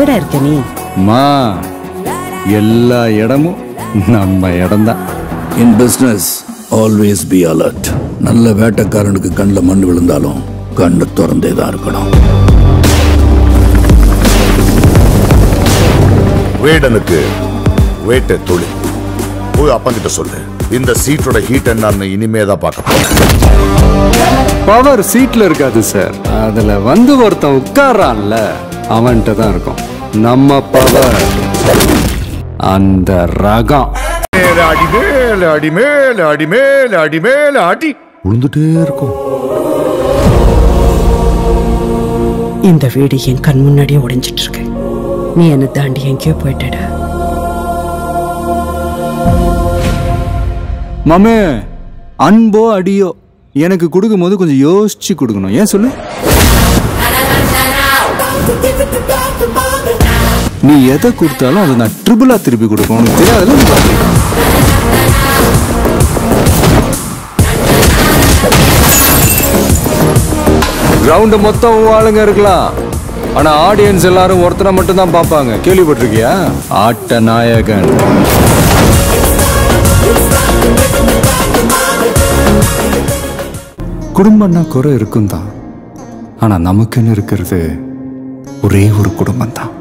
எப்படா இருக்க நீ? மா எல்லா இடமும் நம்ம இடம்தான். In business always be alert நல்ல வேட்டைக்காரனுக்கு கண்ணில் மண் விழுந்தாலும் கண்ணு திறந்தே தான் இருக்கணும். வேடனுக்கு வேட்டை தொழில் போய் அப்பங்கிட்ட சொல்லு. இந்த சீட்டோட ஹீட் என்னன்னு இனிமே தான் பார்க்க போறேன். பவர் சீட்ல இருக்காது சார் அதுல வந்து ஒருத்தன் உட்கார்றான்ல. அவன்கிட்ட தான் இருக்கும். நம்ம பவர். அந்த ரகம். மேல அடி மேல அடி மேல அடி மேல அடி மேல அடி. விழுந்துட்டே இருக்கும். இந்த வீடு என் கண் முன்னாடியே உடைஞ்சிட்டு இருக்கு நீ என்னை தாண்டி எங்கேயோ போயிட்டடா. மாமே அன்போ அடியோ. எனக்கு கொடுக்கும்போது கொஞ்சம் யோசிச்சு கொடுக்கணும். ஏன் சொல்லு? நீ எதை கொடுத்தாலும் அதை நான் ட்ரிபிளா திருப்பி கொடுப்பேன் உனக்கு தெரியாதுல்ல? கிரவுண்ட் மொத்தம் ஆளுங்க இருக்கலாம். ஆனா ஆடியன்ஸ் எல்லாரும் ஒருத்தரை மட்டும் தான் பார்ப்பாங்க. கேள்விப்பட்டிருக்கியா? ஆட்ட நாயகன். குடும்பம்னா குறை இருக்கும் தான் ஆனா நமக்குன்னு இருக்கிறது ஒரே ஒரு குடும்பம் தான்